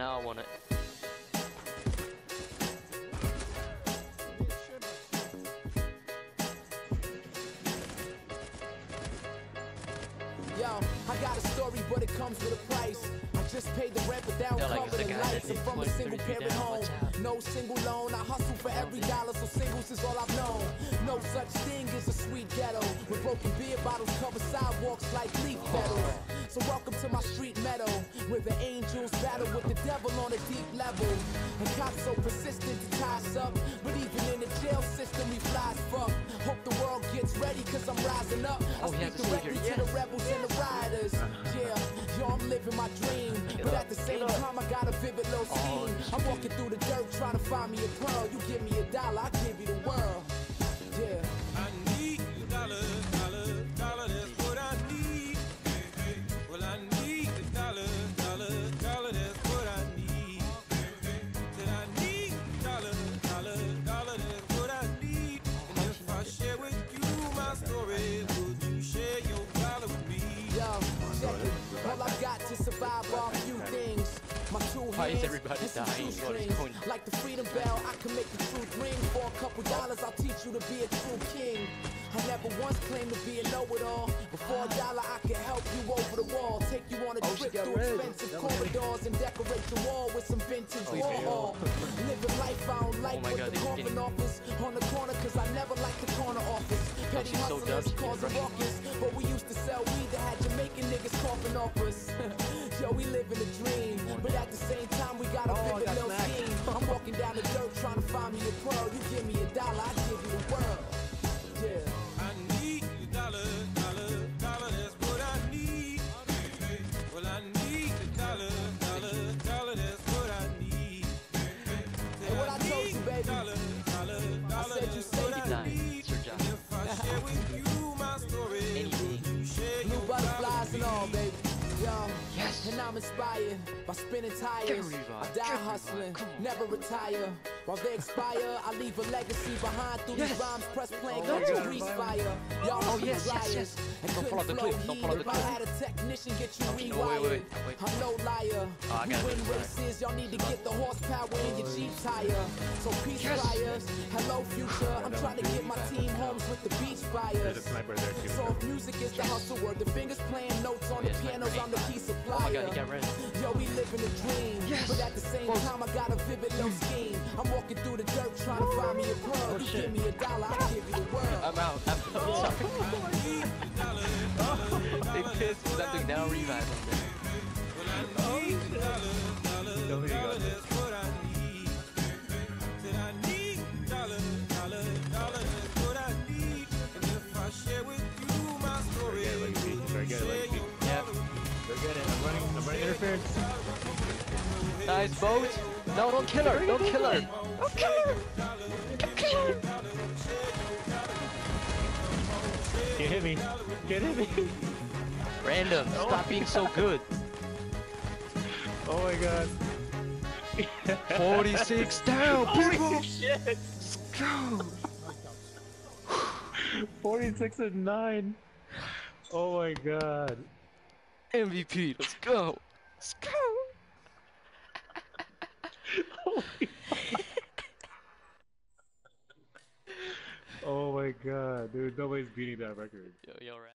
now I want it. Yo, I got a story, but it comes with a price. I just paid the rent, but they don't They're like, the the lights. I'm from a single parent home. No single loan. I hustle for every dollar, so singles is all I've known. No such thing as a sweet ghetto. With broken beer bottles cover sidewalks like leaf petals. So welcome to my street meadow, where the angels battle with the devil on a deep level. And cops so persistent to tie us up. But even in the jail system, we fly fuck. Hope the world gets ready, cause I'm rising up. I Oh, speak directly to the rebels and the riders. Yeah, yo, I'm living my dream. But at the same time, I got a vivid little Oh. I'm walking through the dirt trying to find me a pearl. You give me a dollar, I give you the world. Why is everybody dying? What is going on? Like the freedom bell, I can make the truth ring. For a couple dollars, I'll teach you to be a true king. I never once claimed to be a know-it-all. But for a dollar, I can help you over the wall. Take you on a Oh, trip through red. expensive That corridors and decorate the wall with some vintage Oh, Warhol. Living life I don't like oh my what God, the coffin getting- offers. On the corner, cause I never liked the corner office. Oh, Petty she's so dumb, hustlers can causing ruckus. But we used to sell weed that had Jamaican niggas coughing off us. Yo, we live in a dream. But at the you and I'm inspired by spinning Get tires. a revive, I get die a revive, hustling, come on. never retire. While they expire, I leave a legacy behind through these Yes. rhymes. Press play, Oh, go my to God. grease fire. Y'all Oh, must be yes, yes, liars. yes. And Don't couldn't follow the flow clip, don't heat follow the if I clip. had a technician get you Okay, no, rewired. wait, wait, wait. I'm no liar. Oh, I you got win it. races, y'all need to get the horsepower in your Jeep tire. So peace Yes. flyers, hello future. I'm trying to get my team homes with the beach fires. There's a sniper there too. So if music is the hustle word, the fingers playing notes on the yes, my pianos, I'm the grenade. key Oh my supplier. God, he got red. Yo, we living a dream, Yes. but at the same Close. time, I got a vivid little scheme. I'm walking through the dirt trying to find me a pearl. Oh, you shit. give me a dollar, I give you the world. I'm out. I'm out. Sorry. They pissed because I'm doing down revive on. Interference. Nice boat. No, don't kill her. Don't kill her. Don't kill her. Don't kill her. Can't hit me. Can't hit me. Random. Stop being so good. Oh my god. 46 down, people. Holy shit. Let's go. 46 and 9. Oh my god. MVP. Let's go. Let's go. Oh my god, dude. Nobody's beating that record. Yo, yo, right.